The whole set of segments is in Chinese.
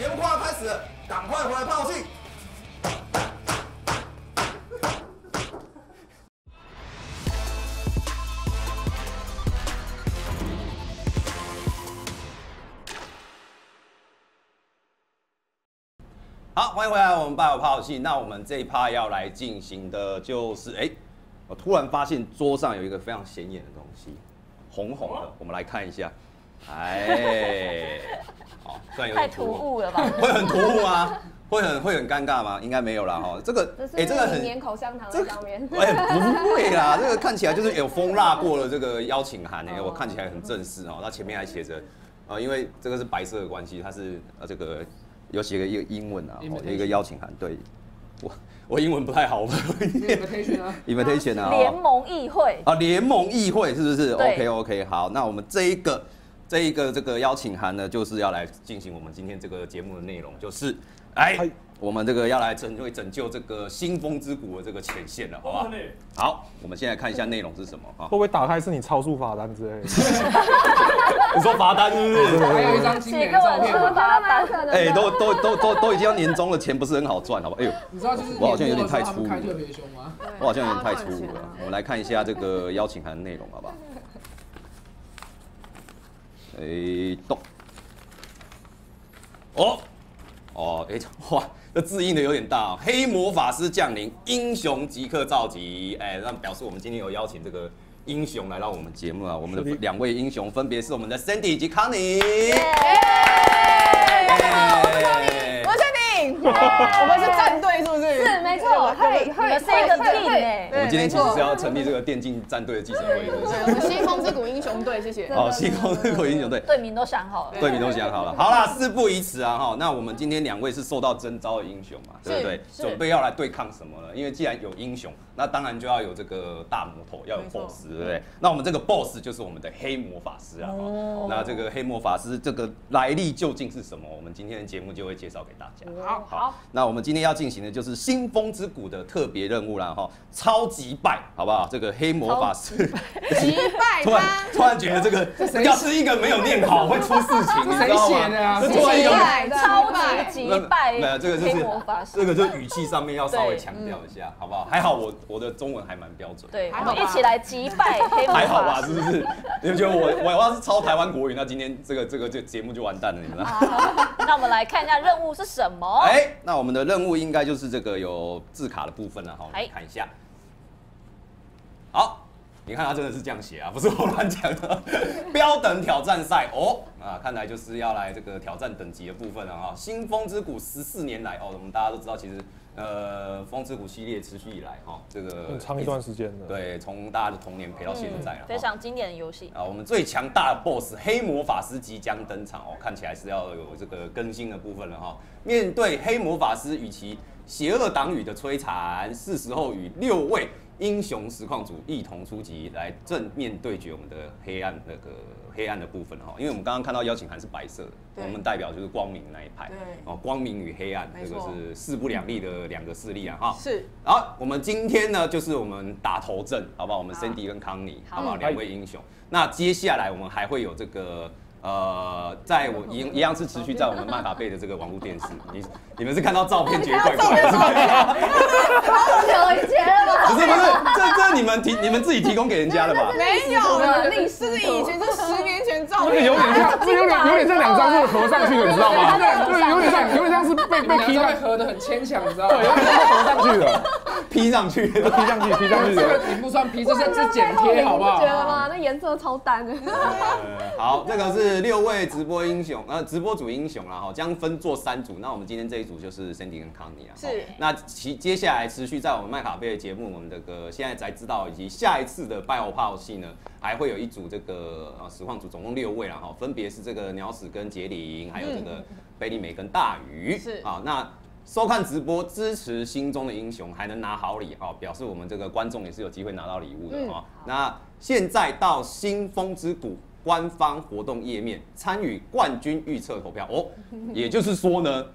节目快要开始了，赶快回来泡戏。好，欢迎回来，我们拜有泡戏。那我们这一趴要来进行的就是，哎、我突然发现桌上有一个非常显眼的东西，红红的，我们来看一下。哎，好，虽然有太突兀，了吧？会很突兀吗？会很会很尴尬吗？应该没有啦哈。这个哎，这个很粘口香糖在上面。哎、不会啦，这个看起来就是有封蜡过了这个邀请函呢、我看起来很正式哦。那前面还写着，啊，因为这个是白色的关系，它是呃这个有写个一个英文啊，哦有一个邀请函。对，我我英文不太好，invitation 啊，invitation 啊。联哦盟议会，啊，联盟议会是不是？OK OK，好，那我们这一个这一个这个邀请函呢，就是要来进行我们今天这个节目的内容，就是哎，我们这个要来拯救拯救这个新风之谷的这个前线了，好不好？好，我们现在看一下内容是什么啊会？不会打开是你超速罚单之类的？你说罚单是不是？还有一张精写美给我的车的照片。罚单。哎、都都都都都已经要年终了，钱不是很好赚，好吧？哎呦，你知道就是我好像有点太粗鲁特别凶吗？我好像有点太粗鲁了。我们来看一下这个邀请函内容，好不好？哎、动。哦，哦，哎、哇，这字印的有点大、哦。黑魔法师降临，英雄即刻召集。哎、那表示我们今天有邀请这个英雄来到我们节目啊。我们的两位英雄分别是我们的 Sandy 以及康妮。我是你，我们是战队，是不是？嘿你们是一个 team 哎，我们今天其实是要成立这个电竞战队的记者会？我们新风之谷英雄队，谢谢。哦，星空日国英雄队。队名都想好了。队名都想好了，好啦，事不宜迟啊哈。那我们今天两位是受到征召的英雄嘛，对不对？准备要来对抗什么了？因为既然有英雄，那当然就要有这个大魔头，要有 BOSS，对不对？那我们这个 BOSS 就是我们的黑魔法师啊。哦那这个黑魔法师这个来历究竟是什么？我们今天的节目就会介绍给大家。好好，那我们今天要进行的就是新风之谷的特别任务啦哈，超级拜，好不好？这个黑魔法师击败 突然，突然觉得这个谁要是一个没有念好会出事情，你知道谁吗？写的啊这突然一个超级击败没有这个就黑是魔法师这个就语气上面要稍微强调一下，好不好？还好我我的中文还蛮标准，对，还好吧我们一起来击败黑魔还好吧？是不是？你们觉得我我要是抄台湾国语，那今天这个这个这节目就完蛋了，你们知道吗？那我们来看一下任务是什么？哎，那我们的任务应该就是这个有字卡的部分了哈，看一下。好，你看他真的是这样写啊，不是我乱讲的。标等挑战赛哦，啊，看来就是要来这个挑战等级的部分了啊。新风之谷十四年来哦，我们大家都知道，其实呃，风之谷系列持续以来哈，这个很长一段时间的。，对，从大家的童年陪到现在了，非常经典的游戏。啊，我们最强大的 BOSS 黑魔法师即将登场哦，看起来是要有这个更新的部分了哈。面对黑魔法师与其邪恶党羽的摧残，是时候与六位英雄实况组一同出击，来正面对决我们的黑暗那个黑暗的部分哈。因为我们刚刚看到邀请函是白色的，我们代表就是光明那一派，对哦，光明与黑暗，这个是势不两立的两个势力啊哈。是好，我们今天呢，就是我们打头阵，好不好？我们 Cindy 跟康妮，好不好？好两位英雄。那接下来我们还会有这个。呃，在我一一样是持续在我们麦卡贝的这个网络电视，你你们是看到照片觉得怪怪的，是吧好久以前了吧？不是不是，这这你们提你们自己提供给人家的吧？没有了，历史这是以前，是十年前照片。这个有点像，是有点有点像两张是合上去的，你知道吗？对，有点像，有点像是被被两踢上，合的很牵强，你知道对，有吗？点像是合上去的，P 上去，披上去，披上去这个的。你不算披，这是是剪贴，好不好觉？得吗？那颜色超淡的。呃好，这个是六位直播英雄，呃，直播组英雄啦哈，将分做三组。那我们今天这一组就是 Cindy 跟康妮啊。是齁那其接下来持续在我们麦卡贝的节目，我们这个现在才知道，以及下一次的拜欧炮戏呢，还会有一组这个呃实况组，总共六位啦哈，分别是这个鸟屎跟杰林，还有这个贝利美跟大鱼。是啊，那。收看直播，支持心中的英雄，还能拿好礼哦，表示我们这个观众也是有机会拿到礼物的嗯哦。那现在到新风之谷官方活动页面参与冠军预测投票哦，也就是说呢，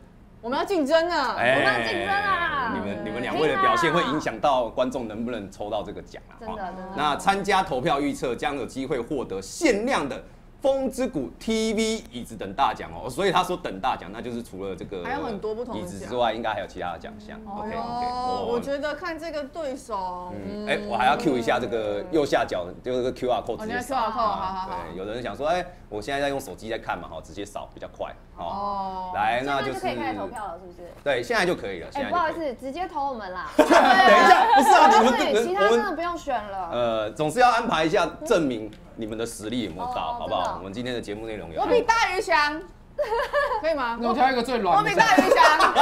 我们要竞争啊！哎我们要竞争啊！你们你们两位的表现会影响到观众能不能抽到这个奖啊。哦真的真的那参加投票预测将有机会获得限量的风之谷 TV 椅子等大奖哦，所以他说等大奖，那就是除了这个还有很多不同的椅子之外，应该还有其他的奖项。OK OK，哦，我觉得看这个对手，嗯，哎，我还要 Q 一下这个右下角就是这个 QR code 哦，你要直接 Q R code，好好好。对，有的人想说，哎，我现在在用手机在看嘛，哈，直接扫比较快。哦哦，来，那就是可以开始投票了，是不是？对，现在就可以了。哎，不好意思，直接投我们啦。等一下，不是啊，你们对，其他真的不用选了。呃，总是要安排一下，证明你们的实力有没有到，好不好？我们今天的节目内容有。我比大鱼强，可以吗？我 挑一个最软的。我比大鱼强。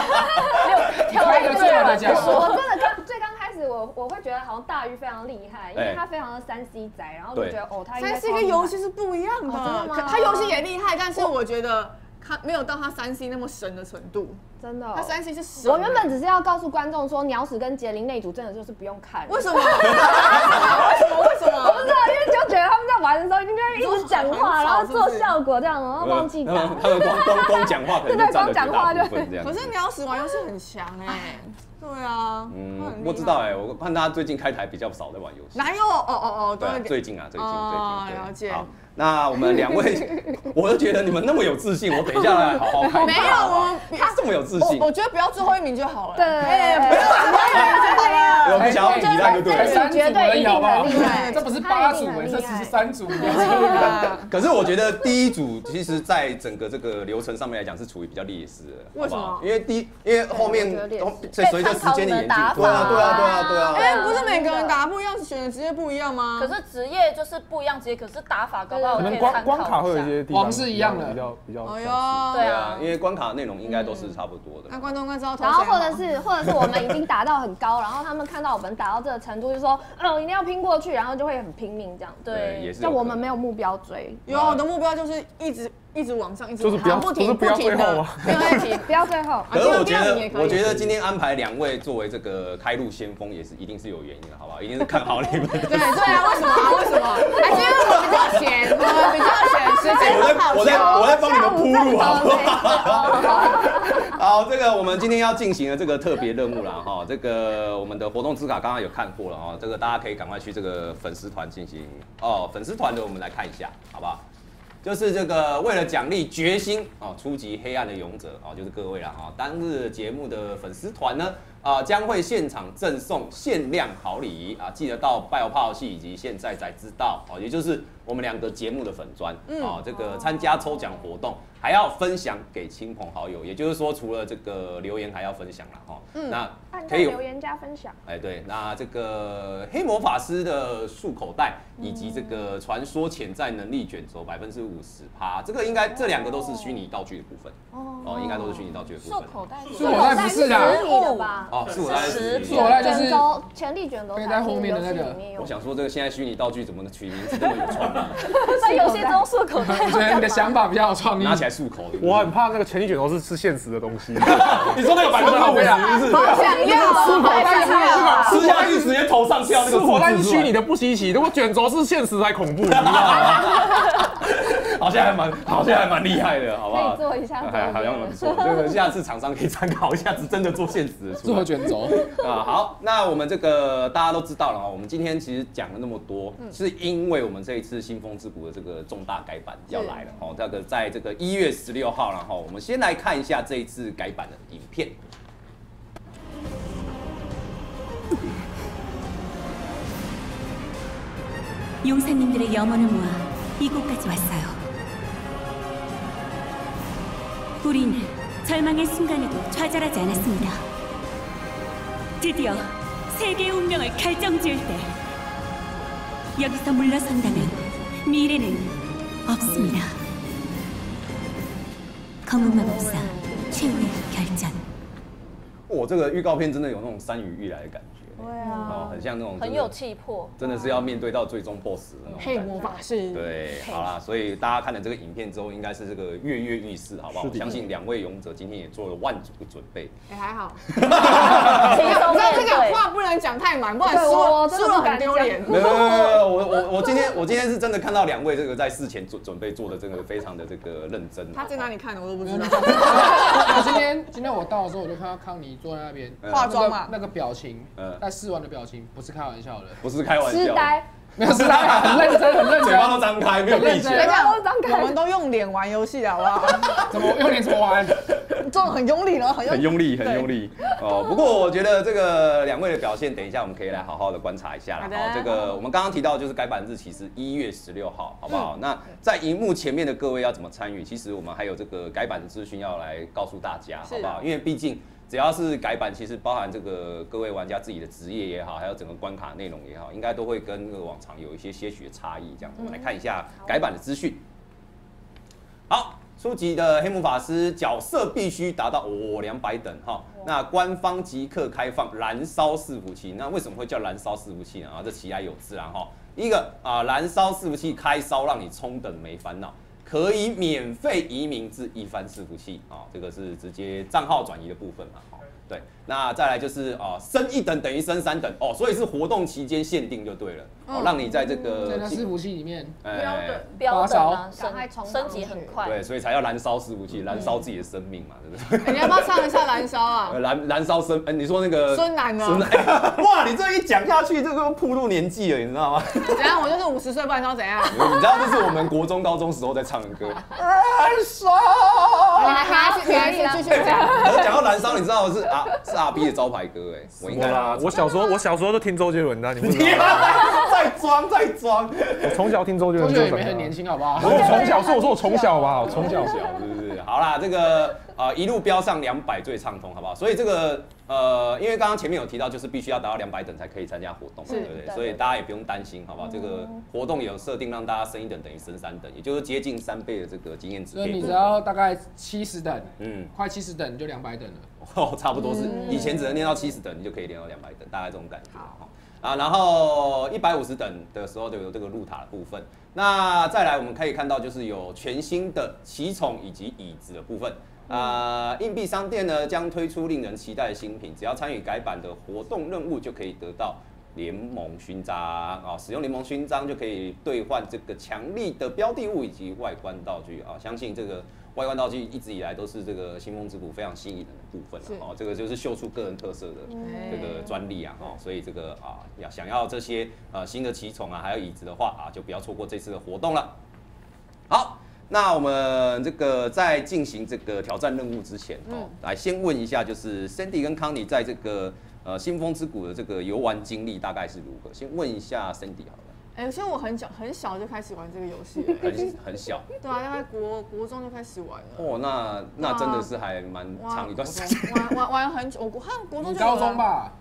挑一个最软的奖。我真的刚最刚开始，我我会觉得好像大鱼非常厉害，因为他非常的三 C 宅，然后就觉得哦，他三 C 跟游戏是不一样的。他游戏也厉害，但是我觉得。他没有到他三 C 那么神的程度，真的。他三 C 是神。我原本只是要告诉观众说，鸟屎跟杰林那组真的就是不用看。为什么？为什么？为什么？玩的时候，应该一直讲话，然后做效果这样，然后忘记打。他们光光 光讲话，对对，光讲话就。可是鸟屎玩游戏很强哎。对啊，嗯，不知道哎，我看他最近开台比较少在玩游戏。哪有？哦哦哦，对，最近啊，最近最近了解。那我们两位，我都觉得你们那么有自信，我等一下来 好好看。没有，我他这么有自信，我觉得不要最后一名就好了。对，不要最后一名就好了。我不想要比那个对，三组而已，好不好？这不是八组哎，这是三组。可是我觉得第一组其实在整个这个流程上面来讲是处于比较劣势的，为什么？因为第一，因为后面随着时间的演进，对啊，对啊，对啊，对啊。哎，不是每个人打不一样，选的职业不一样吗？可是职业就是不一样职业，可是打法高。可能关关卡会有一些地方是一样的，比较比较。哎呦，对啊，因为关卡内容应该都是差不多的。那观众该知道。然后或者是或者是我们已经打到很高，然后他们看到我们打到这个程度，就说嗯一定要拼过去，然后就会很拼命这样。对，也是。像我们没有目标追，有我的目标就是一直一直往上，一直就是不要不停不要最后不要停，不要最后。可是我觉得我觉得今天安排两位作为这个开路先锋，也是一定是有原因的，好不好？一定是看好你们。对对啊，为什么？为什么？还是因为我比较闲，我比较闲，时间我在我在我在帮你们铺路，好不好？好，这个我们今天要进行的这个特别任务了哈，这个我们的活动资卡刚刚有看过了哈，这个大家可以赶快去这个粉丝团进行哦，粉丝团的我们来看一下，好不好？就是这个为了奖励决心哦，初级黑暗的勇者哦，就是各位了哈，当日节目的粉丝团呢。啊，将会现场赠送限量好礼啊！记得到爆泡系以及现在才知道哦，也就是我们两个节目的粉砖啊，这个参加抽奖活动还要分享给亲朋好友，也就是说除了这个留言还要分享了哈。嗯，那可以留言加分享。哎，对，那这个黑魔法师的束口袋以及这个传说潜在能力卷轴百分之五十趴，这个应该这两个都是虚拟道具的部分哦，哦应该都是虚拟道具的部分。束口袋，束口袋不是的吧？哦，是我在是，是我在就是潜力卷轴可以在后面的那个。我想说，这个现在虚拟道具怎么取名字这么有创意？在游戏中束口袋，我觉得你的想法比较有创意。拿起来漱口。我很怕那个前一卷轴是吃现实的东西。你说那个百分之五十是？好想要，吃口袋是吃下去直接头上掉那个。吃口袋是虚拟的不稀奇，如果卷轴是现实才恐怖，你知道吗？好像还蛮，好像还蛮厉害的，好不好？可以做一下，还好像不错。这个下次厂商可以参考一下，是真的做现实的。做卷轴啊，好，那我们这个大家都知道了哈。我们今天其实讲了那么多，是因为我们这一次新风之谷的这个重大改版要来了哦。这个在这个一月十六号，然后我们先来看一下这一次改版的影片。용사님들의영혼을모아이곳까지왔어요 우린 절망의 순간에도 좌절하지 않았습니다. 드디어 세계의 운명을 결정지을 때 여기서 물러선다면 미래는 없습니다. 검은 마법사 최후의 결전. 我这个预告片真的有那种山雨欲来的感觉。 对啊，很像那种很有气魄，真的是要面对到最终 BOSS 的那种黑魔法师。对，好啦，所以大家看了这个影片之后，应该是这个跃跃欲试，好不好？我相信两位勇者今天也做了万足的准备。也，还好。那这个话不能讲太满，不然输输了很丢脸。没有没有没有，我我我今天我今天是真的看到两位这个在事前准准备做的这个非常的这个认真。他在哪里看的我都不知道。我今天今天我到的时候，我就看到康妮坐在那边化妆嘛，那个表情，嗯。试完的表情不是开玩笑的，不是开玩笑。痴呆，没有是他很认真，很认真嘴巴。都张开，没有闭起来。等一下，我张开我们都用脸玩游戏的好不好？怎么用脸怎么玩？做的很用力了，很用很用力，很用力哦。不过我觉得这个两位的表现，等一下我们可以来好好的观察一下啦。好这个我们刚刚提到就是改版日期是一月十六号，好不好？那在荧幕前面的各位要怎么参与？其实我们还有这个改版的资讯要来告诉大家，好不好？因为毕竟只要是改版，其实包含这个各位玩家自己的职业也好，还有整个关卡内容也好，应该都会跟那个往常有一些些许的差异。这样子，我们来看一下改版的资讯。好，初级的黑魔法师角色必须达到哦两百等哈。那官方即刻开放燃烧伺服器，那为什么会叫燃烧伺服器呢？啊，这其来有自然哈。一个啊，燃烧伺服器开烧让你冲等没烦恼，可以免费移民至一番伺服器啊，这个是直接账号转移的部分嘛。哈，对，那再来就是啊，升一等等于升三等哦，所以是活动期间限定就对了，哦，让你在这个在那伺服器里面，哎标等啊，赶快冲升升级很快。对，所以才要燃烧伺服器，燃烧自己的生命嘛，对不对？你要不要唱一下燃烧啊？呃燃燃烧生，哎，你说那个孙楠啊孙楠，哎 哇，你这一讲下去，这个铺路年纪了，你知道吗？怎样？我就是五十岁，不然知道怎样？你知道这是我们国中、高中时候在唱的歌。燃烧。你还还是你还是继续讲。我讲到燃烧，你知道是啊是阿 B 的招牌歌哎，我应该啦，我小时候我小时候都听周杰伦的，你不知道你吗？再装在装，我从小听周杰伦歌手杰伦也没很年轻，好不好？我从小，是我说我从小吧，我从小小是不是？好啦，这个呃一路飙上两百最畅通，好不好？所以这个呃，因为刚刚前面有提到，就是必须要达到两百等才可以参加活动，是对不对？对所以大家也不用担心，好不好？这个活动有设定让大家升一等等于升三等，也就是接近三倍的这个经验值所以你只要大概七十等，嗯，快七十等你就两百等了。哦，差不多是以前只能练到七十等，你就可以练到两百等，大概这种感觉。好啊，然后一百五十等的时候就有这个路塔的部分。那再来我们可以看到，就是有全新的骑宠以及椅子的部分。啊、硬币商店呢将推出令人期待的新品，只要参与改版的活动任务，就可以得到联盟勋章啊、使用联盟勋章就可以兑换这个强力的标的物以及外观道具啊、相信这个外观道具一直以来都是这个新风之谷非常吸引人的部分哦，这个就是秀出个人特色的这个专利啊哦，所以这个啊要想要这些呃新的奇宠啊，还有椅子的话啊，就不要错过这次的活动了。好，那我们这个在进行这个挑战任务之前哦，来先问一下，就是 Sandy 跟康妮在这个呃新风之谷的这个游玩经历大概是如何？先问一下 Sandy 好了，哎，其实我很小很小就开始玩这个游戏了，很 很小对啊，大概国国中就开始玩了。哦，那那真的是还蛮长一段时间。玩玩玩很久，我国好像国中就高中？吧？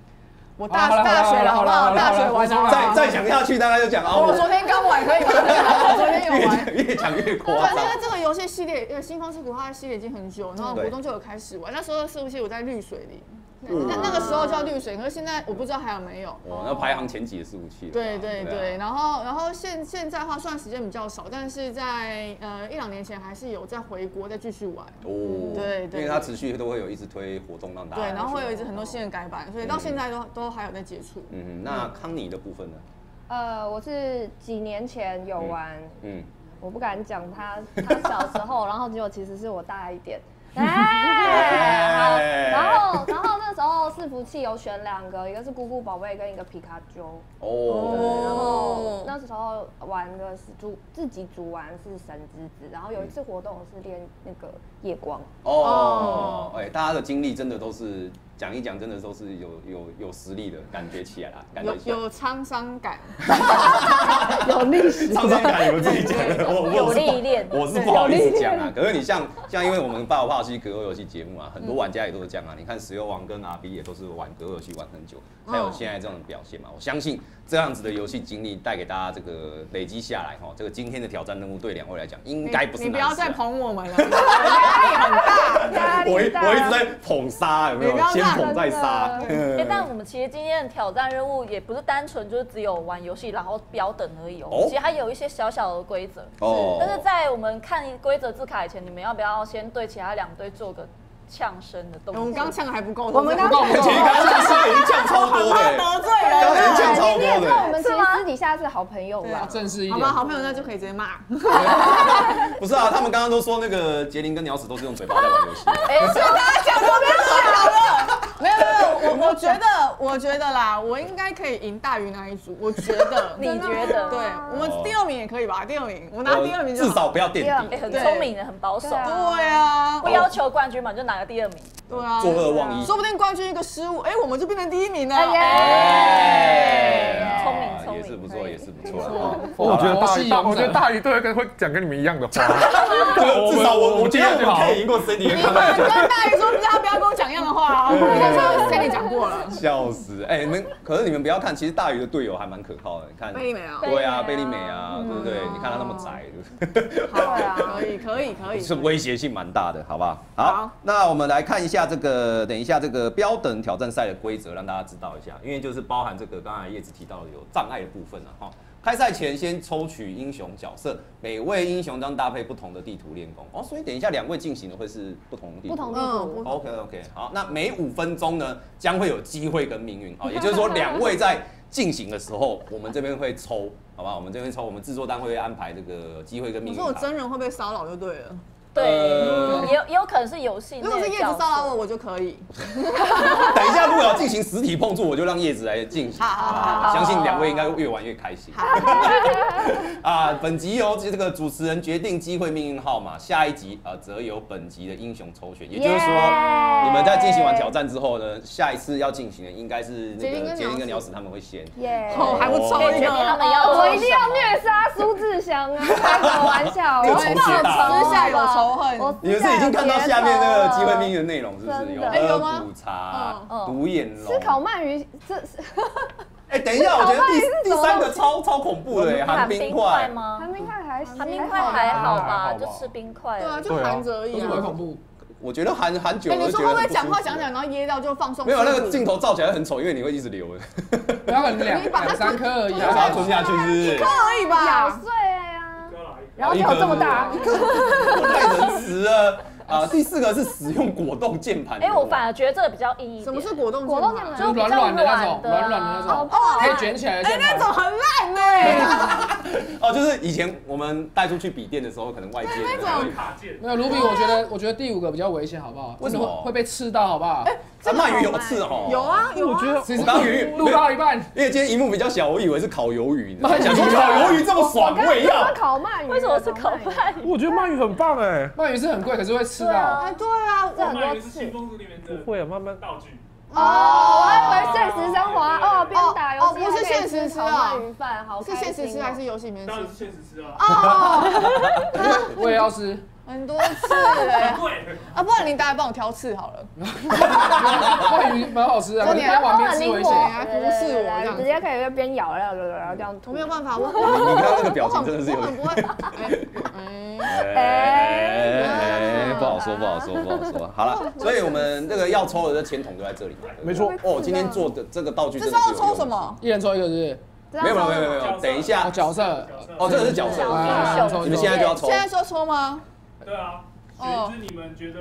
我大大学了，好不好？大学玩好了了。再再讲下去，大概就讲啊，我昨天刚玩，可以吗？我 昨天有玩。越讲越夸对，因张为。这个游戏系列，呃，《新风之谷》它的系列已经很久，然后对国中就有开始玩。那时候是不是我在绿水里？嗯那那个时候叫绿水，可是现在我不知道还有没有。哦，那排行前几的是武器。对对啊对，然后然后现现在的话，虽然时间比较少，但是在呃一两年前还是有在回国再继续玩。哦，对对因为它持续都会有一直推活动让大家对，然后会有一直很多新的改版，所以到现在都都还有在接触。嗯，那康妮的部分呢？呃，我是几年前有玩，嗯，我不敢讲他他小时候，然后结果其实是我大一点。哎，好，然后然后那时候伺服器有选两个，一个是姑姑宝贝跟一个皮卡丘。哦，对，然后哦那时候玩的是组自己组玩是神之子，然后有一次活动是练那个夜光，哦，哎，大家的经历真的都是讲一讲，真的都是有有有实力的感觉起来啦，感觉有起来。有沧桑感，有历史沧桑感你们自己讲的，我我有是历练我是不好意思讲啊。可是你像像因为我们霸王霸气格斗游戏节目啊，很多玩家也都是这样啊。你看石油王跟阿 B 也都是玩格斗游戏玩很久，才有现在这种表现嘛。我相信这样子的游戏经历带给大家这个累积下来哈，这个今天的挑战任务对两位来讲应该不是你不要再。捧我们了，压力很大。我一我一直在捧杀，有没有先这样捧再杀。哎、但 我们其实今天的挑战任务也不是单纯就是只有玩游戏然后标等而已哦，哦其实还有一些小小的规则。哦但是在我们看规则字卡以前，你们要不要先对其他两队做个呛声的动作？我们刚呛的还不够，我们刚不够不够其实刚刚是已经降超多的，得罪刚刚已经人了。降超你也知道我多的。们其实私底下是好朋友对啦要。正式一点。好吧，好朋友那就可以直接骂。不是啊，他们刚刚都说那个杰林跟鸟屎都是用嘴巴在玩游戏。哎、是吗？没有没有，我 我觉得我觉得啦，我应该可以赢大于那一组，我觉得。你觉得？对，我们第二名也可以吧？第二名，我拿第二名就至少不要垫哎，底，很聪明的，很保守对，啊不，要求冠军嘛，就拿个第二名。对啊，作恶忘一。说不定冠军一个失误，哎，我们就变成第一名了。哎聪明聪明也是不错，也是不错啊。我觉得大鱼，我觉得大鱼队跟会讲跟你们一样的话。对，至少我我今天就可以赢过 Cindy 你们跟康跟大鱼说，不要不要跟我讲一样的话哦，我跟你讲过了。笑死！哎、你们可是你们不要看，其实大鱼的队友还蛮可靠的。你看，贝利美啊对啊，贝利美啊，嗯对不对？你看他那么宅，对不对好啊可以可以可以，是威胁性蛮大的，好不好？好，好那我们来看一下这个，等一下这个标等挑战赛的规则，让大家知道一下，因为就是包含这个刚才叶子提到的有障碍的部分了哈。开赛前先抽取英雄角色，每位英雄将搭配不同的地图练功哦，所以等一下两位进行的会是不同的地图。不同地嗯图，OK OK，好，那每五分钟呢将会有机会跟命运啊，也就是说 两位在进行的时候，我们这边会抽，好吧？我们这边抽，我们制作单位会安排这个机会跟命你说我。真人会被骚扰就对了。对，呃也有也有可能是游戏如果是叶子骚扰我，我就可以。等一下如果要进行实体碰触，我就让叶子来进行。好好好啊相信两位应该会越玩越开心。啊，本集由这个主持人决定机会命运号码，下一集啊则由本集的英雄抽选。也就是说，你们在进行完挑战之后呢，下一次要进行的应该是那个杰林跟鸟屎他们会先。耶！哦，还不抽一可以决定他。们要我一定要虐杀苏志祥啊！开什么玩笑？我这个仇结大私下有仇你们是已经看到下面那个机会命运的内容，是不是？有哎有吗喝苦茶嗯、独眼龙。吃烤鳗鱼，这是 哎，等一下，我觉得第第三个超超恐怖的耶，含冰冰块块。吗？寒冰块还含冰块还好吧，就吃冰块对啊，就含着而已啊为什么会。恐怖？我觉得含含久哎，了，你说会不会讲话讲讲，然后噎到就放松？没有那个镜头照起来很丑，因为你会一直流的，不要很两你把它两三颗而已然后把它吞啊。下去，是不是？可以咬吧？碎啊，然后就有这么大，太仁慈了啊！第四个是使用果冻键盘。哎，我反而觉得这个比较硬一点。什么是果冻果冻键盘就是软软的那种，软软的那软种的啊，可以卷起来的哎，键盘。那种很烂呢。哦，就是以前我们带出去笔电的时候，可能外接的那种没有卢比，我觉得我觉得第五个比较危险，好不好？为什么会会被刺到，好不好？啊，鳗鱼有刺哦。有。啊有啊。我觉得其实我刚刚以为录到一半，因为今天荧幕比较小，我以为是烤鱿鱼呢。鳗 鱼想说烤鱿鱼这么爽，我也要。烤鳗鱼，为什么是烤鳗鱼？我觉得鳗鱼很棒哎，鳗鱼是很贵，可是会吃到。对啊哎，对啊，这很多鳗鱼是次新风书里面的不会啊，慢慢道具，哦，我还以为现实生活啊哦，边打游戏哦不是现实吃鳗鱼饭，好是现实吃还是游戏里面吃当然？是现实吃啊，哦，我也要吃。很多刺哎。啊，不然你大概帮我挑刺好了。鳗鱼蛮好吃的，可是边玩边吃危险。啊不是我这直接可以边咬然后然后这样吐。我没有办法，我 你你看那个表情真的是有我很不会。哎哎，哎不好说，不好说，不好说。好了，所以我们这个要抽的这签筒就在这里。没错哦，今天做的这个道具这是要真的是有用抽什么？一人抽一个，是不是？没有没有没有没有，等一下哦，，角色。哦，这个是角色，角色你们现在就要抽现。在说抽吗？对啊，哦选就是你们觉得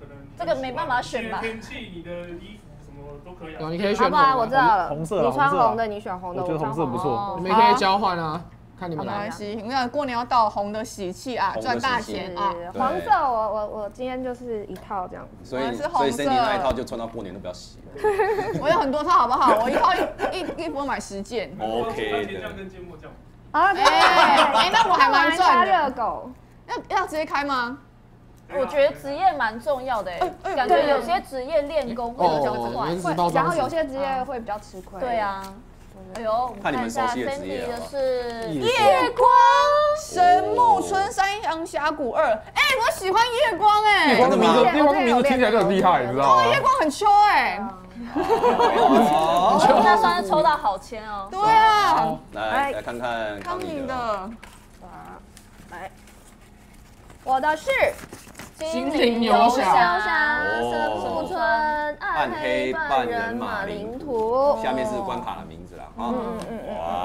可能这个没办法选吧天气、你的衣服什么都可以。你可以选好吧，我知道了。红色啊你穿红的，你选红的，我觉得穿红色不错哦你们可以交换啊，看你们来没关。系，我想过年要到红的喜气啊，赚大钱啊！黄色，我我我今天就是一套这样子。所以我是红所以色 Cindy 那一套就穿到过年都不要洗。我有很多套，好不好？我一套一一一波买十件。OK 番茄酱的。跟芥末酱，啊，哎哎那我还蛮赚的热狗，要要直接开吗？我觉得职业蛮重要的哎，哎感觉有些职业练功会比较哦快。然后有些职业会比较吃亏。对，啊，哎呦，我们看一下 Cindy 的是夜夜光神木村山羊峡谷二，哎，我喜欢夜光哎，夜光的名字，真的吗夜光的名字听起来就很厉害，你知道吗？夜光很秋哎，哦。那算是抽到好签哦。对啊，来来看看康宁的。的，我的是心灵游游侠侠、神木村、暗黑半人马灵图。下面是关卡的名字，啦，啊，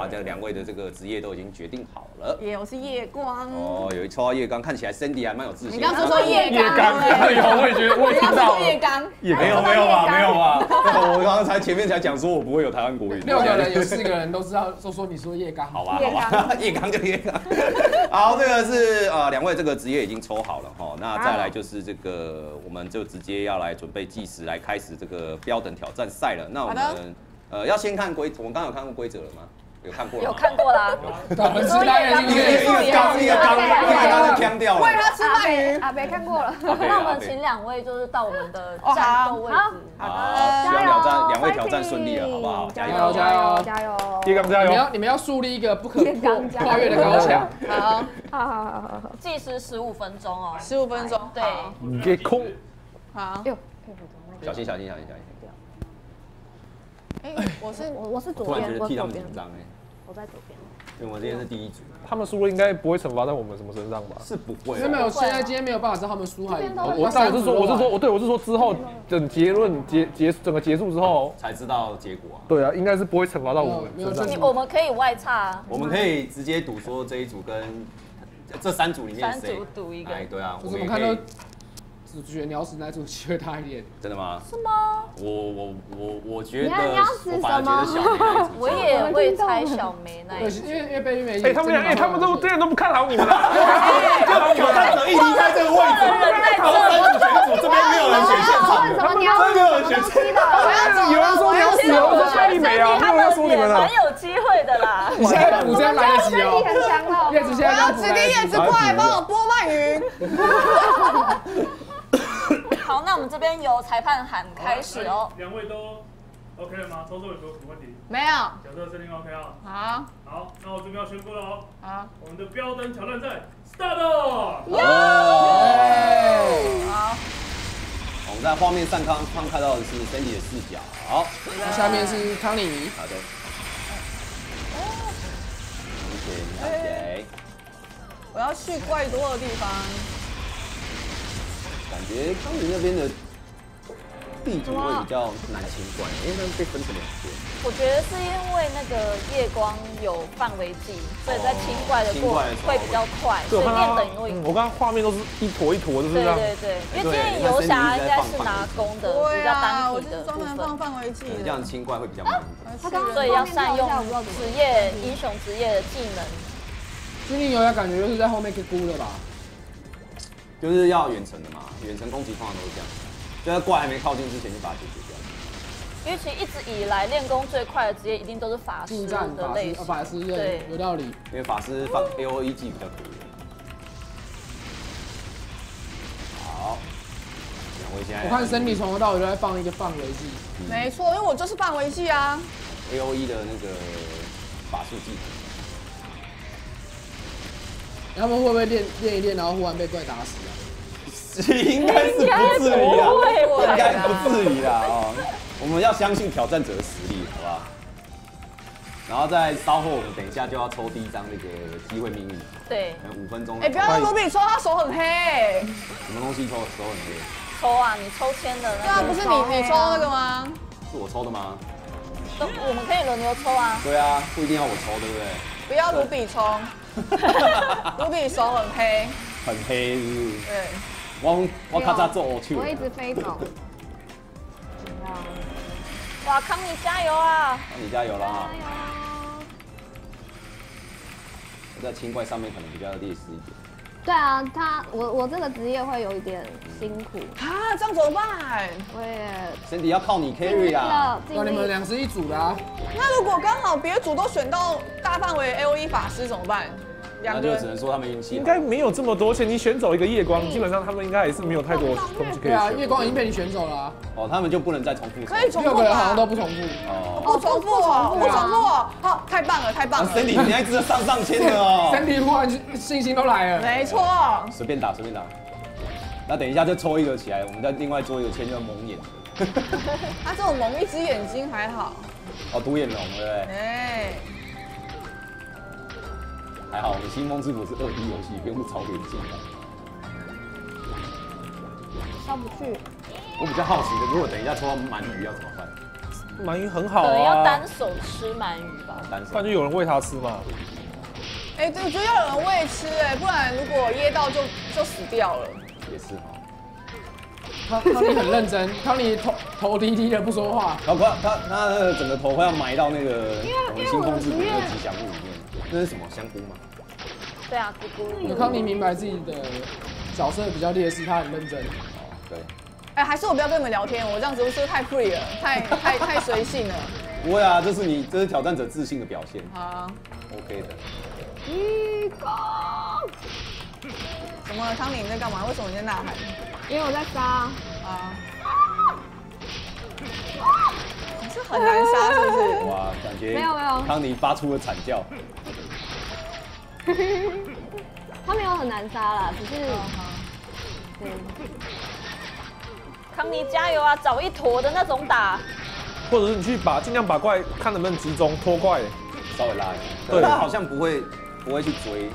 哇，这两位的这个职业都已经决定好了。耶，我是夜光。哦，有一抽到夜刚，看起来 Cindy 还蛮有自信。你刚刚说夜叶刚，对有我也觉得，我也听到了。夜刚，也没有没有吧，没有吧？我刚刚才前面才讲说我不会有台湾国语。六个人有四个人都知道，都说你说夜刚，好吧，好吧，夜刚 就夜刚。好，这个是呃两位这个职业已经抽好了哈，那再来就是这个，我们就直接要来准备计时来开始这个标等挑战赛了。那我们呃要先看规，我们刚刚有看过规则了吗？有看过了有看过啦。我们知道已经一个一个刚一个刚一个刚就呛掉了。喂他吃鳗鱼。阿北看过了，那我们请两位就是到我们的战斗位置。好，希望挑战两位挑战顺利了，好不好？加油！加油加油！叶刚加油！你要你们要树立一个不可跨越的高墙。好，好好好好好，计时十五分钟哦。十五分钟。对，你给空，好。小心小心小心小心！哎，我是我我是左边，得替他我左边，们紧张哎，我在左边。因为我今天是第一组，他们输了应该不会惩罚在我们什么身上吧？是不会因为没有，现在今天没有办法知道他们输还赢。我但我是说，我是说，我对我是说之后等结论结结整个结束之后，才知道结果啊。对啊，应该是不会惩罚到我们你。我们可以外差啊。我们可以直接赌说这一组跟这三组里面谁赌一个哎，对啊，我我们看都只觉得鸟屎那组机会大一点。真的吗？是吗？我我我我觉得，你要我反而觉得小梅那一组我也会猜小梅那，一组。因为因为贝玉梅，哎，他们俩，哎，他们都这样都不看好你们啊！挑战者一离开这个位置，然后三组选组这边没有人选真的有人选？有人说你要死，有人说蔡丽美啊，没有人要说你们了。很。有机会的啦。你现在补这样来得及哦。我要指定。叶子过来帮我剥鳗鱼。好，那我们这边由裁判喊开始哦。两位都 OK 了吗？操作有没有什么问题？没有。假设设定 OK 啊。好，好，那我这边要宣布了哦，好，我们的标灯挑战赛 start。哦，好。我们在画面上刚刚看到的是 Cindy 的视角，好，那下面是康妮，好的。OK，OK，我要去怪多的地方。感觉康宁那边的地图会比较难清关，因为它被分成两边。我觉得是因为那个夜光有范围计，所以在清怪的过会比较快，所以对我看到面等于。嗯我刚刚画面都是一坨一坨，就是这对样。对对，因为今天游侠应该是拿弓的，比对较单体的就是专部分门放，范围计的。这样清怪会比较慢。他刚刚所以要善用职业英雄职业的技能。君令游侠感觉就是在后面给估的吧？就是要远程的嘛，远程攻击通常都是这样，就在怪还没靠近之前就把它解决掉。因为其实一直以来练功最快的职业一定都是法师近战法师，的类型呃，法师对对，有道理。因为法师放 A O E 技比较多。好，两位现在我看身体从头到尾都在放一个范围技，没错，因为我就是范围技啊。A O E 的那个法术技，他们会不会练练一练，然后忽然被怪打死啊？应该是不至于啦，不会应该不至于啦哦。我们要相信挑战者的实力，好不好？然后再稍后，我们等一下就要抽第一张那个机会命运，对，五分钟。哎，不要让卢比抽他手很黑。什么东西抽手很黑？抽啊，你抽签的对啊，那个不是你你抽那个吗？是我抽的吗？都我们可以轮流抽啊。对啊，不一定要我抽，对不对？不要卢比冲，卢比手很黑。很黑是不是？对，我我卡扎做我去。我一直飞走。哇，康你加油啊！康你加油啦！我在轻怪上面可能比较劣势一点。对啊，他我我这个职业会有一点辛苦，啊，这样怎么办？我也身体要靠你尽 carry 力啦。了，尽哇，你们力。两是一组的啊！那如果刚好别组都选到大范围 A O E 法师怎么办？那就只能说他们运气。应该没有这么多，而且你选走一个夜光，基本上他们应该也是没有太多东西可以对啊，夜。光已经被你选走了啊，哦，他们就不能再重复。可以重复六个人好像都？不重复。哦。不重复哦，不重复哦。好，太棒了，太棒啊了。，Cindy，你还值得上上签的哦。身体忽然信心都来了。没错，随便打，随便打。那等一下就抽一个起来，我们再另外做一个签叫蒙眼。他这种蒙一只眼睛还好。哦，独眼龙，对不对？哎，还好，我们星风之谷是二 D 游戏，不用超连进来。上不去，我比较好奇的，如果等一下抽到鳗鱼要怎么办？鳗鱼很好可能要啊单，手吃鳗鱼吧。单手不然就有人喂它吃嘛。哎，对，我觉得要有人喂吃哎，不然如果噎到就就死掉了。也是哈。康康妮很认真，康妮头头低低的不说话。然后快他他那个整个头快要埋到那个我们新风制股那吉祥物里面，那是什么香菇吗？对啊，姑姑。有康妮明白自己的角色比较劣势，他很认真。对，哎，还是我不要跟你们聊天，我这样子是不是太 free 了，太太太随性了？不会啊，这是你这是挑战者自信的表现啊，，OK 的。一个，怎么了，康妮你在干嘛？为什么你在呐喊？因为我在杀。啊？你是很难杀是不是？哇，感觉没有没有康妮发出了惨叫。他没有很难杀啦，只是，对，康妮加油啊，找一坨的那种打。或者是你去把尽量把怪看能不能集中拖怪。稍微拉一下，对对，他好像不会不会去追，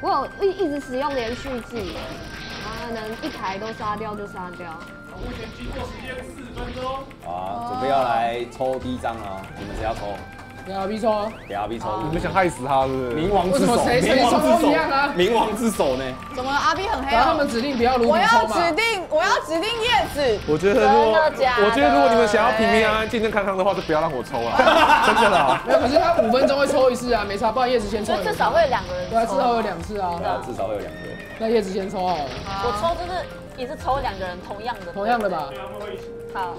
我有一一直使用连续技，然后能一台都杀掉就杀掉。目前经过时间四分钟，啊，准备要来抽第一张了，你们谁要抽？对啊，B 抽啊，给阿 B 抽。你们想害死他是不是？冥王之手，为什么谁谁冥王之抽都手一样啊冥王之手呢？怎么？阿 B 很黑哦然后他们。指定不要卢我要比抽嘛指。定，我要指定叶子。我觉得如果我觉得如果你们想要平平安安、健健康康的话，就不要让我抽了，真的啦。没有，可是他五分钟会抽一次啊，没差，不然叶子先抽所以。至少会有两个人抽。对啊，至少有两次啊对。啊，至少会有两个。那叶子先抽好了，我抽就是也是抽两个人同样的。同样的吧。好。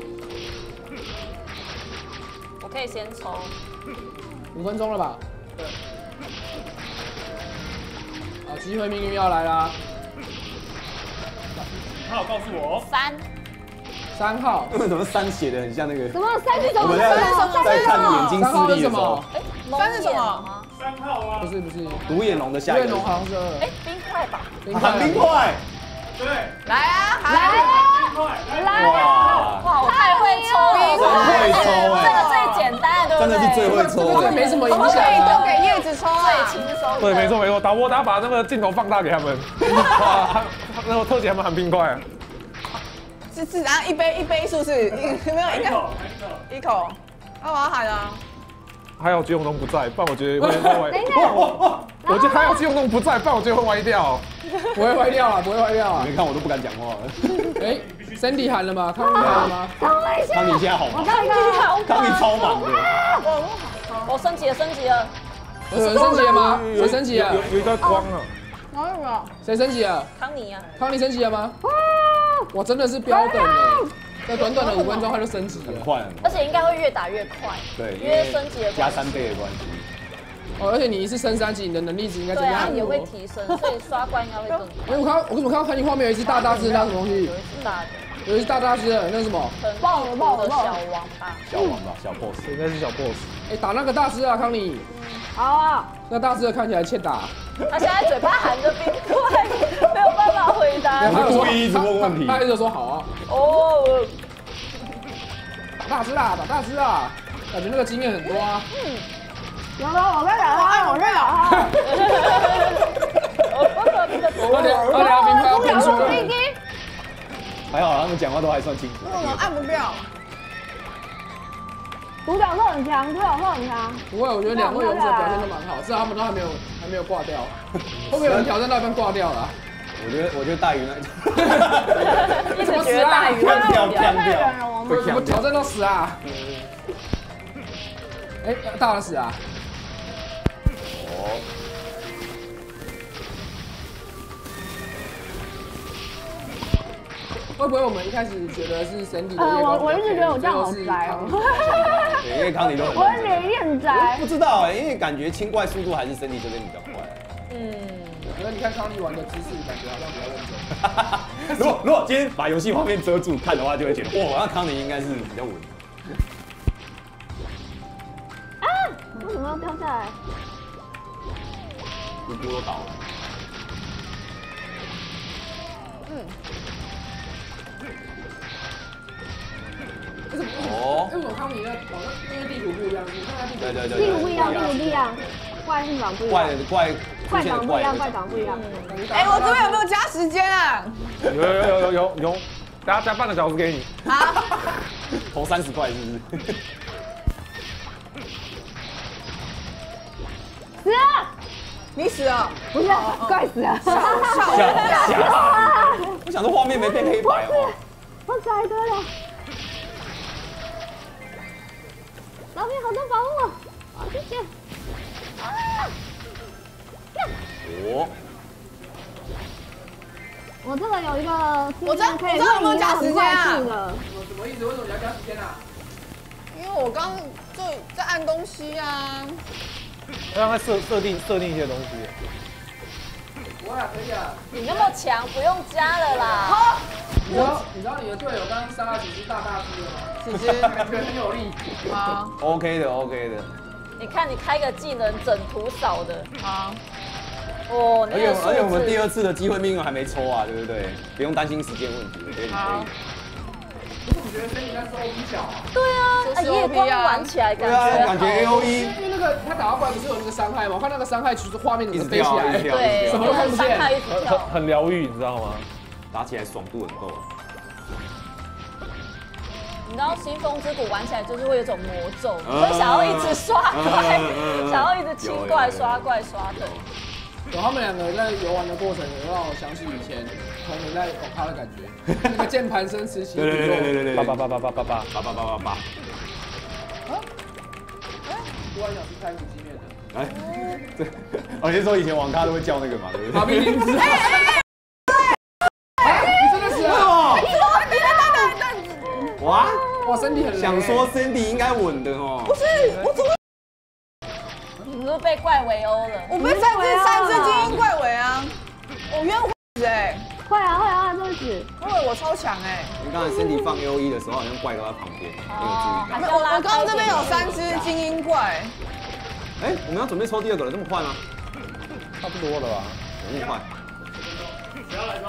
我可以先抽。五分钟了吧？对。好，机会命运要来啦！他有告诉我哦，三。三号，为什么三写的很像那个？什么三是什么？我们在三是什么？在看眼睛三号视力的时候是什么，？哎，三是什么？三号啊不，是不是，独眼龙的下一个好像是哎二，，冰块吧。冰喊冰块，对，来啊，来来！啊！来，来哇，哇，我太会抽了，真会抽这个哎，最简单的，对不对？真的是最会抽的。这个没什么影可不可以都啊。给叶子抽啊？最轻松的。对，没错没错，导播大家把那个镜头放大给他们，哇，他他那个特写他们喊冰块，是是，然后一杯一杯是不是？没有，应该来一口，来一口。一口。那，我要喊啊！还好吉永东不在，不然我觉得会会歪。等一下，我觉得还好吉永东不在，不然我觉得会歪掉。不会歪掉啊，不会歪掉啊你。看我都不敢讲话了。哎，Sandy 喊了吗？康妮喊了吗？康妮现在好忙，看一看。康尼超忙的。我升级了，升级了。有人升级了吗？谁升级了有？有一道光啊！然后什么？谁升级了？康妮啊，康尼升级了吗？哇，真的是标等哎，在短短的五分钟它就升级了。很快，很快而且应该会越打越快。对，因为升级的加三倍的关系。哦，而且你一次升三级，你的能力值应该增加很多。也会提升，所以刷怪应该会更快。哎，我看到我怎么看到康妮后面有一只大大只的，那什么东西有？一只大的，有一只大大只的，那是什么？很爆的小王八。小王八，小 boss。应该是小 boss。哎，打那个大只啊，康妮。好啊。那大只的看起来欠打。他现在嘴巴含着冰块，没有办法回答。他故意一直问问题他他一直说好啊，哦，打大师啊，打大师啊，感觉那个经验很多啊。有了，我在打他，我在打他。二连二连冰快要喷出。还好他们讲话都还算清楚。为什么按不掉？独角兽很强，独角兽很强。不会，我觉得两位勇者表现都蛮好，至少他们都还没有还没有挂掉。后面有人挑战到一半挂掉了，我觉得，我觉得大鱼那一直觉得大鱼干掉会干掉，会怎么。挑战到死啊？哎，大王死啊！会不会我们一开始觉得是神底的呃，夜光我我一直觉得我这样好宅康哦。对，因为康妮都很我认真。脸练宅不。知道哎，因为感觉清怪速度还是身体这边比较快。嗯，可是你看康利玩的姿势，感觉好像比较认真。如果如果今天把游戏画面遮住看的话，就会觉得哇，那康妮应该是比较稳。为什么要掉下来？咕咕都倒了。为哦为什么康利那往那因为地图不一样，你看它地图。对对对地图不一样，地图不一样，怪是长不一怪样，怪怪怪长不一样，怪怪长不一样。哎，我这边有没有加时间啊？有有有有有有，大家加半个小时给你。啊？投三十块是不是？死啊！你死了，不是，怪死了！笑吓吓死！我想说画面没变黑白哦。我宰得了！老边好多保护我，谢谢。啊！哦，我这个有一个，我知道可以我知道有没有加时间啊快速的，什么意思？为什么要加时间啊？因为我刚就在按东西啊。让他设设定设定一些东西。我俩可以啊。你那么强，不用加了啦。你知道你知道你的队友刚刚杀了几只大大只了吗？几只？感觉很有力。好，OK 的，OK 的。你看你开个技能整图扫的，好。哦，而且而且我们第字，二次的机会命运还没抽啊，对不对？不用担心时间问题，可以可以。我怎么觉得身体那时候比较啊？对啊，就是啊夜光玩起来感对啊，觉感觉 A O E 因为那个他打到怪不是有那个伤害吗？我看那个伤害其实画面怎一直么飞起跳，一直来？跳，一对，什么都看不见伤害一直很很疗愈，你知道吗？打起来爽度很够。你知道新风之谷玩起来就是会有一种魔咒，嗯就想要一直刷怪嗯嗯嗯，想要一直清怪刷怪刷的。有他们两个在游玩的过程，有让我想起以前童年在网咖的感觉，那个键盘声时期。对对对对对对，叭叭叭叭叭叭叭。叭叭叭叭叭。突然想吃开主机面的。哎，这，而且说以前网咖都会叫那个嘛，对不对？马冰林子。哎，你真的死了！哇，哇，身体很雷想说 Cindy 应该稳的哦。不是，你是不是被怪围殴了？我被三只三我超强哎。你刚才 Cindy 放 A O E 的时候，好像怪都在旁边，没有注意到。我我刚刚这边有三只精英怪，哎，我们要准备抽第二个了，这么快吗？差不多了吧？这么快？谁要来抽？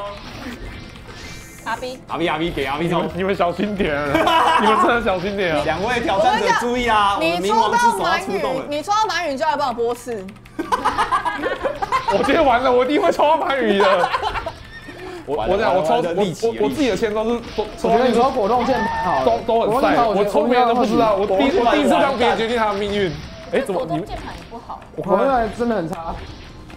阿 B，阿 B，阿 B 给阿 B 抽你们。你们小心点，你们真的小心点啊！两位挑战者注意啦，我们冥你抽到满语。你抽到满语就来帮我播刺。我今天完了，我一定会抽到鳗鱼的。我我讲，我抽我我我自己的签都是都我觉得你抽果冻键盘好，都都很帅，我抽别人都不知道，我第我第一次让别人决定他的命运。哎，怎么你果冻键盘也不好。我看我原来真的很差。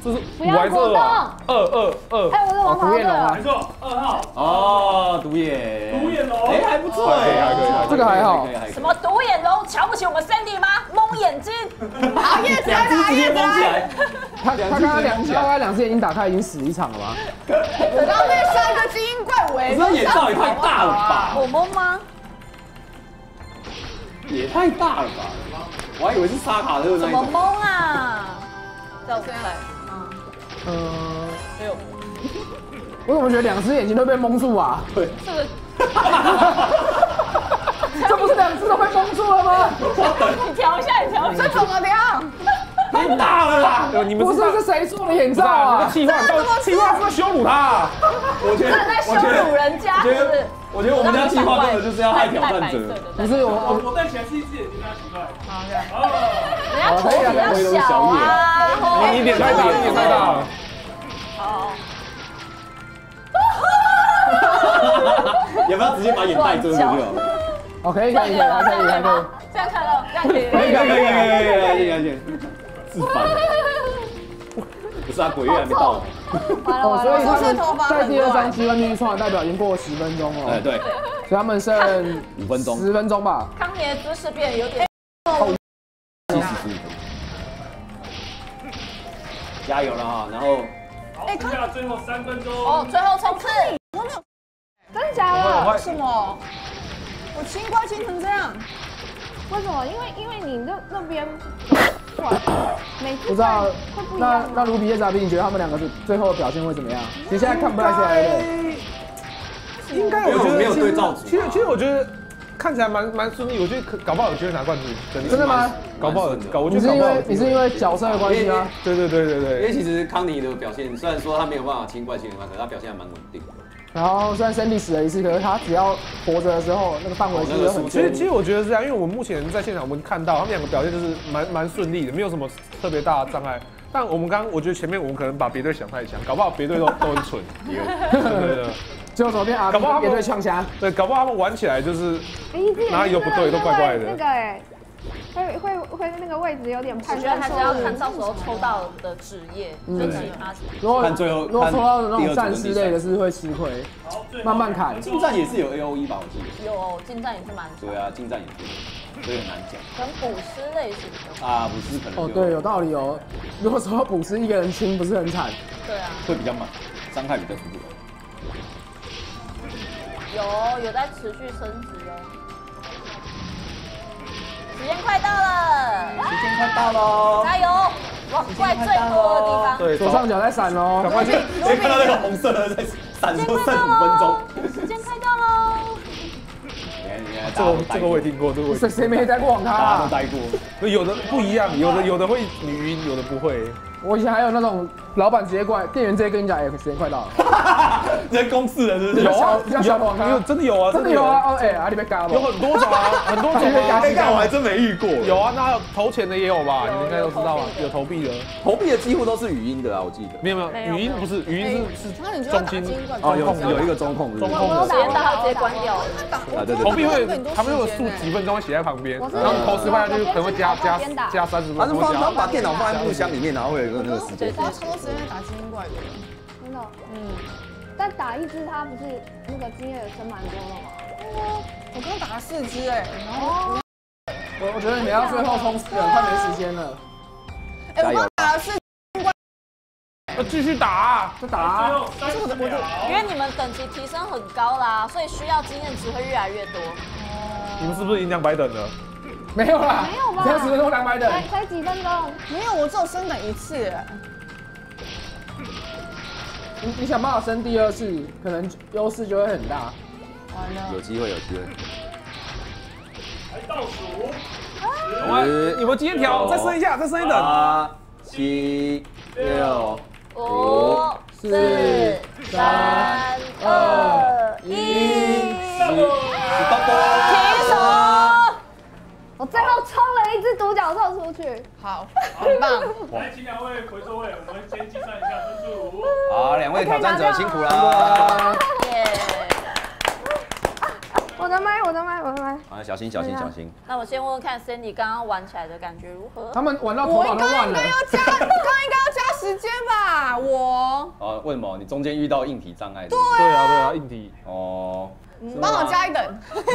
这是不要我还是二啊二二二。哎，我的王哦，独眼龙啊没，错，二号哦，独眼，独眼龙哎，还不错还可以还可以还可以这个还好什么独眼龙瞧不起我们 Sandy 吗？蒙眼睛。好，叶子来了，两只直接叶子来他他刚刚两他刚刚两只眼睛打开，已经死一场了吗？我刚刚被三个精英怪尾，这眼罩也太大了吧，我蒙吗？也太大了吧，我还以为是沙卡特那怎么。蒙啊？叫我来。嗯，哎呦，我怎么觉得两只眼睛都被蒙住啊？对，这个 这不是两只都被蒙住了吗？你调一下，你调一下这。怎么调？太大了啦！呃你们不是，是是谁做的眼罩啊？气话，气话是在羞辱他啊。我觉得这在羞辱人家，我觉得是不是？我觉得我们家计划根本就是要害挑战者。不是我我我我戴起来是一只眼睛，大家奇怪。好这家头比较小啊。你你脸太大，你脸太大了。好，要不要直接把眼袋遮住就好？哦，可以 可以可以可以可以。这样看到，这样可以。可以可以可以可以可以可以可以，自反。不是啊，鬼月还没到。哦，所以他是头发很们在第二乱张奇幻命运创的代表已经过了十分钟了哎，了，对，所以他们剩五分钟，十分钟吧。康尼的姿势变得有点七十十五分。加油了哈！然后哎，剩下最后三分钟。哦，最后冲刺。真的假的？为什么？我清怪清成这样，为什么？因为因为你那那边，每次不知道会不一那。那卢比叶扎比，你觉得他们两个是最后的表现会怎么样？你现在看不太出来？应该因为我们没有对照组其实其实我觉得看起来蛮蛮顺利，我觉得可搞不好有机会拿冠军。真的吗？搞不好搞，我你是因觉得搞不好你是因为角色的关系吗？对对对对因为。其实康妮的表现，虽然说他没有办法清怪清零可是他表现还蛮稳定的。然后虽然身体死了一次，可是他只要活着的时候，那个范围其实很其实其实我觉得是这样，因为我们目前在现场我们看到他们两个表现就是蛮蛮顺利的，没有什么特别大的障碍。但我们刚刚我觉得前面我们可能把别队想太强，搞不好别队都都很蠢。对对对。结果怎么变阿搞不好他们也对枪侠？对，搞不好他们玩起来就是哪里有不对都怪怪的那个哎，会会会那个位置有点我判觉得还是要。看到时候抽到的职业，嗯就其他如果看最后如果抽到的那种战士类的，是会吃亏。慢慢砍近战也是有 A O E 吧，我记得。有近战也是蛮对啊，近战也是，所以很难讲跟捕尸类型的，啊。捕尸可能哦，对，有道理哦。如果说捕尸一个人清，不是很惨？对啊，会比较慢，伤害比较足。有有在持续升值哦。时间快到了，时间快到喽！加油！往怪最多的地方。对左上角在闪哦赶。快去，谁看到那个红色的在闪烁剩五分钟？时间快到喽！你看，你看，这个这个我也听过，这个谁谁没待过网咖大家都啊？待过。有的不一样，有的有的会女晕，有的不会。我以前还有那种老板直接过来，店员直接跟你讲，哎，时间快到了。人工智能，是不是？有啊真的有啊，真的有啊，哦，哎，阿里被嘎有。很多种啊，很多种啊。我还真没遇过。有啊，那还有投钱的也有吧？有你们应该都知道吧？有投币的，投币的几乎都是语音的啊，我记得。没有没有，语音不是，语音是是中心就要打金冠哦，有中控的有一个中控，中控的时间到了，直接关掉了。啊，对对投币会，他们会有时间欸数几分钟会写在旁边，然后你投十块下去可能会加加加三十分钟，他是放，他加把电脑放在木箱里面，然后会有一个那个时间花超多时间在打精英怪的。真的，嗯，但打一只它不是那个经验也升蛮多的吗？我刚打了四只哎，然后我我觉得你们要最后冲刺了，快没时间了。哎，我刚打了四，要继续打，再打啊。最后三十秒。因为你们等级提升很高啦，所以需要经验值会越来越多。你们是不是已经两百等了？没有啦，没有吧只要十分钟两百等。才才几分钟，没有，我只有升等一次哎。你你想办法升第二次，可能优势就会很大。完了，有机会，有机会。来倒数，有吗？有没有经验条？再升一下，再升一等。八、七、六、五、四、三、二、一，十八停手！我最后冲了一只独角兽出去。好，很 棒。来，请两位回座位，我们先计算一下分数。好，两位挑战者辛苦了！耶！我的麦，我的麦，我的麦。啊，小心，小心，小心！那我先问问看，Cindy 刚刚玩起来的感觉如何？他们玩到头我脑都乱了刚刚应该。要加，刚刚应该要加时间吧？我，啊，为什么？你中间遇到硬体障碍？对对啊，对啊，硬体。哦，嗯帮我加一等。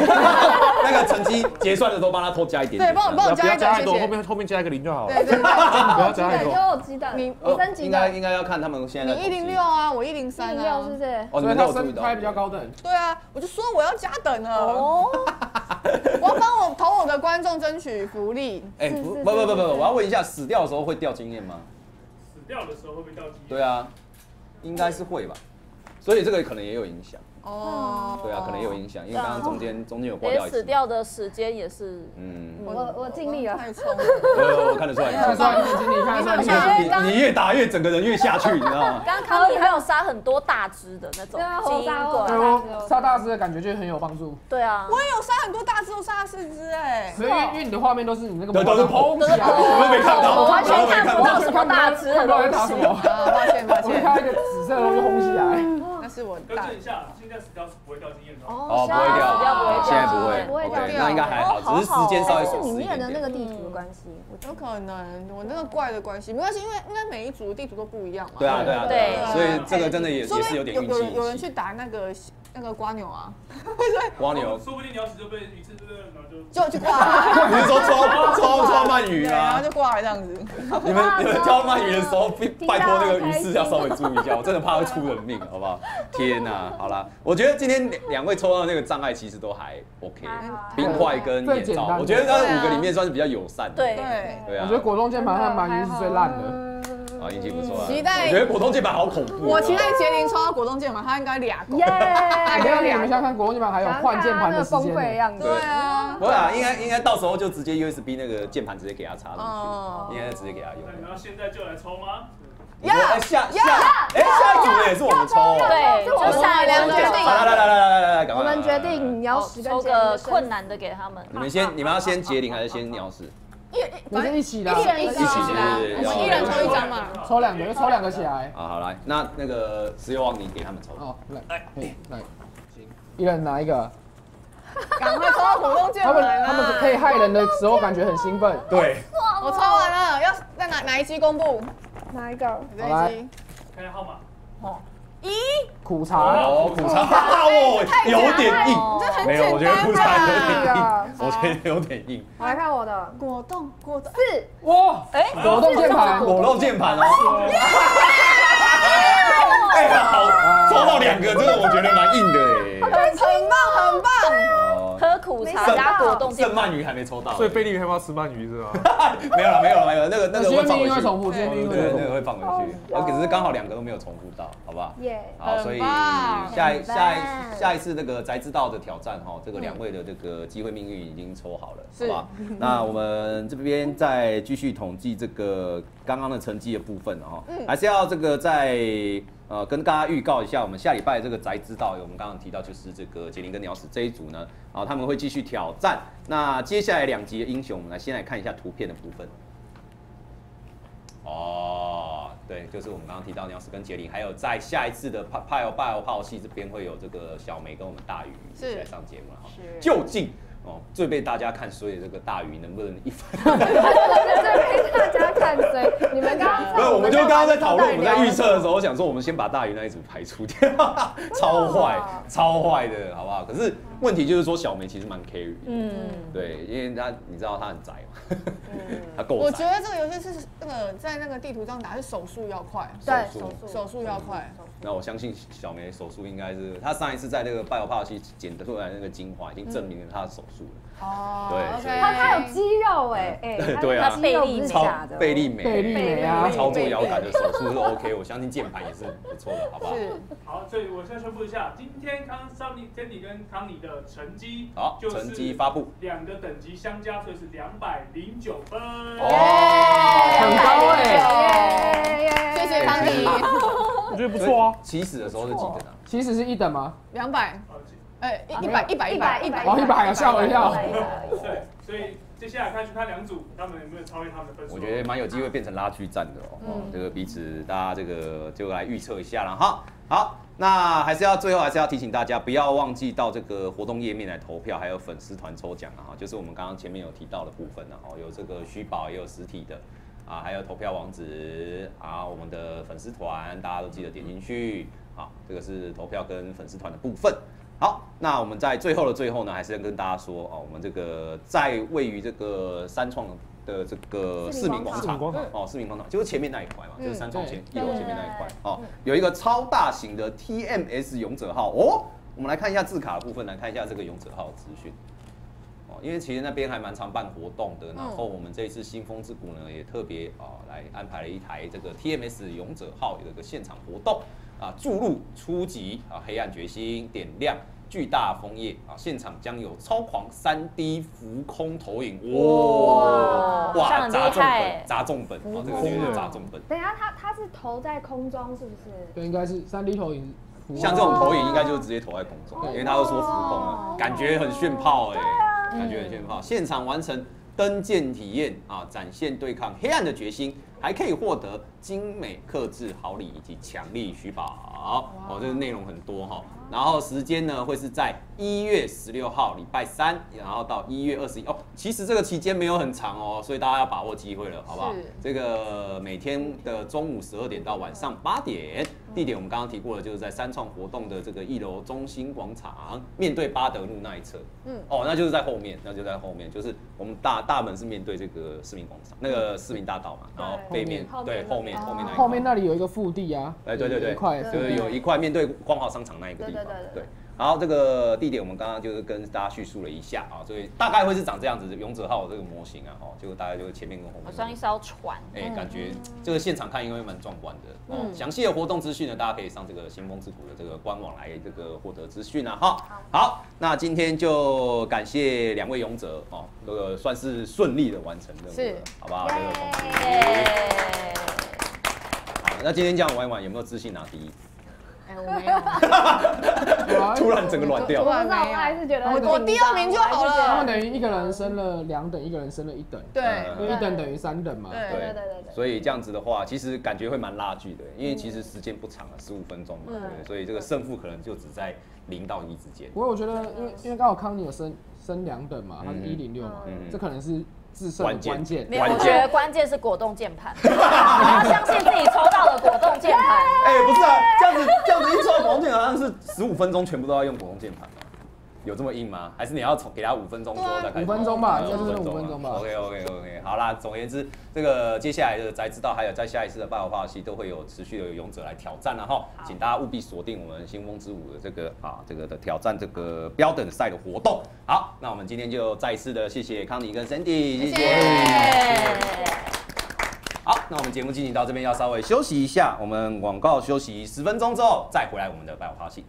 那个成绩结算的时候帮他多加一点点。对，帮我帮我加一等，谢加太多，后。面后面加一个零就好了。对对对，不要加太对，多。又有鸡蛋，你你升级应该，应该要看他们现在你一零六啊，我一零三啊是。不是？哦，你们都有注意到他升他。比较高等。对啊，我就说我要加等了。哦，我要帮我投我的观众争取福利。哎，不不不不不，我要问一下，死掉的时候会掉经验吗？死掉的时候会不会掉经验？对啊，应该是会吧。所以这个可能也有影响。哦，对啊，可能也有影响，因为刚刚中间中间有挂连掉一次。死掉的时间也是。嗯，我我尽力了。太冲了。我我看得出来，看得出来你 很尽力，看得出来你。你你越打越整个人越下去，你知道吗？刚刚康你还有杀很多大只的那种对啊杀我对怪。哦，杀大师的感觉就很有帮助。对啊，我也有杀很多大只，我杀了四只哎。所以因为因为你的画面都是你那个对都是砰起来，我们没看到，我完全看不到到。什么大只的看不到在东西。打什么。啊，抱歉抱歉，看到一个紫色的东西轰起来。那是我大。更正一下，现在死掉是不会掉经验的哦。哦，不会掉，死掉不会掉现在不会，不会掉那应该还好，只是时间稍微是少一你念的点点。那个地图的关系，我有可能我那个怪的关系，没关系，因为因为每一组的地图都不一样嘛。对啊，对啊，对啊，所以这个真的也是有点运有人有人。去打那个那个瓜牛啊，瓜牛，说不定你要死就被鱼刺，对不对？然后就就就挂了，你是说抓抓抓鳗鱼啊，然后？就挂了这样子。你们 你们挑鳗鱼的时候，拜拜托那个鱼刺要稍微注意一下，我真的怕会出人命，好不好？天哪，好啦，我觉得今天两两位抽到那个障碍其实都还 OK，冰块跟眼罩，我觉得在五个里面算是比较友善的。对对，对啊我觉，得果冻键盘和鳗鱼是最烂的。啊，运气不错啊。期待我觉得果冻键盘好恐怖哦。我期待杰林抽到果冻键盘，他应该俩狗。耶！你看你们想想看，果冻键盘还有换键盘的时崩。溃的样子。对啊，不会啊，应该应该到时候就直接 USB 那个键盘直接给他插哦上去，应该直接给他用那。你们要现在就来抽吗？你说哎下下哎下一组的也是我们抽哦。对，是我们就下一两个决定来来来来来来来，赶快！我们决定你要十抽根个困难的给他们。你们先，你们要先结零还是先鸟屎？一你是一起的啊，一人一张一起的我们一人抽一张嘛。抽两个，就抽两个起来。好好来，那那个石油王你给他们抽。哦，来，嘿来，行，一人拿一个。赶快抽到活动键他们！他们可以害人的时候，感觉很兴奋。对，我抽完了，要在哪哪一期公布？哪一个？这好一期。看号码，一，苦茶，哦，苦茶，哦，有点硬，这很没有，我觉得苦简单茶有点硬？，我觉得有点硬。我来看我的。果冻，果冻。四，哇，哎，果冻键盘，果冻键盘哦。哎呀，好，抽到两个，这个我觉得蛮硬的哎。很棒，很棒。哦，喝苦茶加果冻盛鳗鱼还没抽到，所以贝利害怕吃鳗鱼是吧？没有了，没有了，没有了，那个那个会放回去。命运会重复，对，那个会放回去，哦可是刚好两个都没有重复到，好不好？耶！好，所以下一下一下一次那个宅知道的挑战哈，这个两位的这个机会命运已经抽好了，好是不好？那我们这边再继续统计这个刚刚的成绩的部分哈，还是要这个在呃跟大家预告一下，我们下礼拜这个宅知道，我们刚刚提到就是这个杰林跟鸟屎这一组呢，啊他们会继续挑战。那接下来两集的英雄，我们来先来看一下图片的部分。哦，对，就是我们刚刚提到鸟屎跟杰林，还有在下一次的派派哦派哦炮戏这边会有这个小梅跟我们大鱼一起是来上节目了哈。是究竟哦最被大家看衰的这个大鱼能不能一番？这被大家看衰，你们刚刚不是，我们就刚刚在讨论，我们在预测的时候，我想说，我们先把大鱼那一组排除掉，超坏，超坏的，好不好？可是问题就是说，小梅其实蛮 carry，的。嗯，对，因为她你知道他很宅嘛，她够我觉，得这个游戏是那个在那个地图上打是手速要快，对手速。手速。要快。那我相信小梅手术应该是，她上一次在那个拜欧帕西剪得出来那个精华，已经证明了她的手术了，哦对所以他他有肌肉哎哎，他对啊。超假的，贝利美，贝利美啊操作摇杆的手术是 OK，我相信键盘也是不错的，好不好？是。好，所以我先宣布一下，今天康桑尼、天尼跟康尼的成绩，好，就是成绩发布。两个等级相加，所以是两百零九分。哦，很高哎，谢谢康尼，我觉得不错啊。起始的时候是几等啊？起始是一等吗？两百，好哎，一一百一百一一百一百哇一百哦100啊吓我一跳对，所以接下来看去看两组，他们有没有超越他们的分数？我觉得蛮有机会变成拉锯战的哦。嗯这个彼此大家这个就来预测一下了哈。好，那还是要最后还是要提醒大家，不要忘记到这个活动页面来投票，还有粉丝团抽奖啊哈，就是我们刚刚前面有提到的部分呢哦，有这个虚宝也有实体的。啊，还有投票网址啊，我们的粉丝团大家都记得点进去。好，这个是投票跟粉丝团的部分。好，那我们在最后的最后呢，还是要跟大家说哦，我们这个在位于这个三创的这个市民广场哦，市民广场就是前面那一块嘛，就是三创前一对楼前面那一块哦，有一个超大型的 TMS 勇者号哦，我们来看一下字卡的部分，来看一下这个勇者号的资讯。哦，因为其实那边还蛮常办活动的，然后我们这一次新风之谷呢也特别啊、来安排了一台这个 TMS 勇者号有一个现场活动啊，注入初级啊黑暗决心点亮。巨大枫叶啊！现场将有超狂 3D 浮空投影，哇哇砸中害本，砸中本啊！这个绝对是砸中本。等一下，它它是投在空中是不是？对，应该是 3D 投影。像这种投影应该就是直接投在空中，因为他都说浮空了，感觉很炫炮哎、感觉很炫炮。现场完成登舰体验啊，展现对抗黑暗的决心，还可以获得精美刻制好礼以及强力虚宝。哦，这个内容很多哈。然后时间呢会是在一月十六号礼拜三，然后到一月二十一哦。其实这个期间没有很长哦，所以大家要把握机会了，好不好？这个每天的中午十二点到晚上八点，地点我们刚刚提过了，就是在三创活动的这个一楼中心广场，面对巴德路那一侧。嗯，哦，那就是在后面，那就在后面，就是我们大大门是面对这个市民广场，那个市民大道嘛，然后背面对后面后面那后面那里有一个腹地啊，哎，对对对，有一块就是有一块面对光华商场那一个地方，对对对。然后这个地点我们刚刚就是跟大家叙述了一下啊，所以大概会是长这样子，勇者号这个模型啊，哈，就大概就是前面跟后面。好像一艘船，哎，感觉这个现场看应该会蛮壮观的。哦，详细的活动资讯呢，大家可以上这个新风之谷的这个官网来这个获得资讯啊。哈，好，那今天就感谢两位勇者哦，这个算是顺利的完成任务是了，好不好？这个恭喜。好，那今天这样玩一玩，有没有自信拿第一？哎，我没有，突然整个软掉。我。不知道，我还是觉得我我第二名就好了。他们等于一个人升了两等，一个人升了一等，对因为一等等于三等嘛。对对。对对对。所以这样子的话，其实感觉会蛮拉锯的，因为其实时间不长了，十五分钟嘛，嗯。对，所以这个胜负可能就只在零到一之间。不过我觉得，因为因为刚好康尼有升升两等嘛，他是嗯一零六嘛嗯，这可能是制胜的关键。没有，我觉得关键是果冻键盘，你 要相信自己抽到的果冻键盘。哎、不是啊，这样子这样子一抽果冻键盘，好像是十五分钟全部都要用果冻键盘吗？有这么硬吗？还是你要从给他五分钟之后再开始？五分钟吧呃应该就是五五分钟吧 OK OK OK，好啦，总而言之，这个接下来的才知道，还有在下一次的爆化系都会有持续的有勇者来挑战了哈，请大家务必锁定我们新风之舞的这个啊这个的挑战这个标等赛的活动。好，那我们今天就再一次的谢谢康妮跟 Cindy，谢谢。好，那我们节目进行到这边要稍微休息一下，我们广告休息十分钟之后再回来我们的爆花戏。